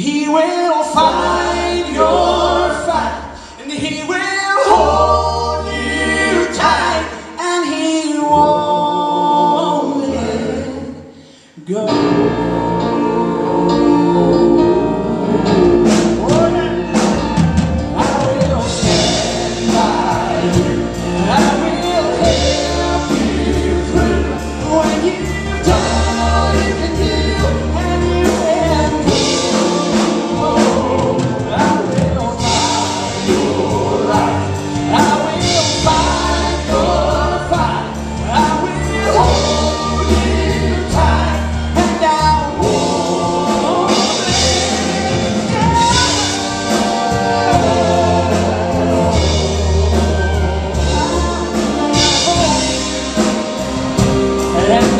He will find your fight, and He will hold you tight, and He won't let go. I will stand by you. Yeah.